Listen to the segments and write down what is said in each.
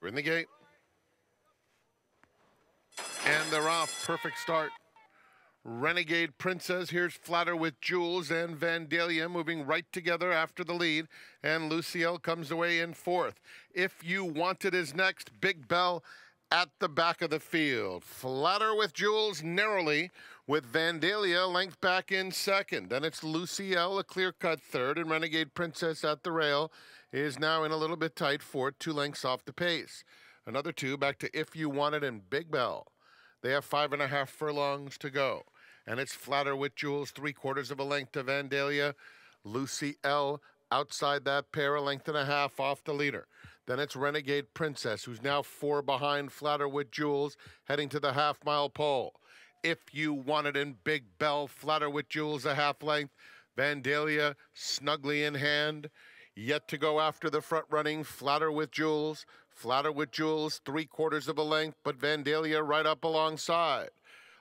We're in the gate. And they're off. Perfect start. Renegade Princess. Here's Flatter with Jules and Vandalia moving right together after the lead. And Lucy L comes away in fourth. If You Want It is next. Big Bell at the back of the field. Flatter with Jules narrowly with Vandalia length back in second. Then it's Lucy L, a clear cut third, and Renegade Princess at the rail is now in a little bit tight fourth, two lengths off the pace. Another two back to If You Want It and Big Bell. They have five and a half furlongs to go and it's flatter with Jules, three quarters of a length to Vandalia. Lucy L outside that pair, a length and a half off the leader. Then it's Renegade Princess, who's now four behind Flatter with Jules, heading to the half mile pole. If you want it in Big Bell, Flatter with Jules, a half length. Vandalia snugly in hand. Yet to go after the front running, Flatter with Jules. Flatter with Jules, three quarters of a length, but Vandalia right up alongside.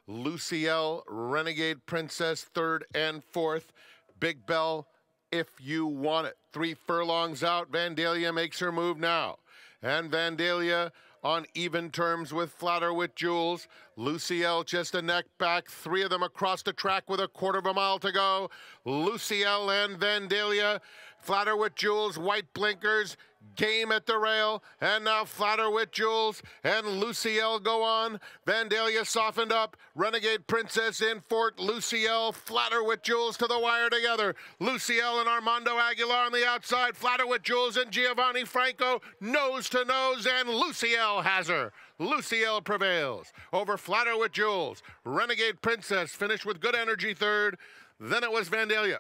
Lucy L, Renegade Princess, third and fourth. Big Bell, if you want it. Three furlongs out. Vandalia makes her move now. And Vandalia on even terms with Flatter with Jules. Lucy L just a neck back. Three of them across the track with a quarter of a mile to go. Lucy L and Vandalia. Flatter with Jules, white blinkers game at the rail, and now Flatter with Jules and Lucy L go on. Vandalia softened up. Renegade Princess in Fort. Lucy L, Flatter with Jules to the wire together. Lucy L and Armando Aguilar on the outside. Flatter with Jules and Giovanni Franco nose to nose, and Lucy L has her. Luciel prevails over Flatter with Jules. Renegade Princess finished with good energy third. Then it was Vandalia.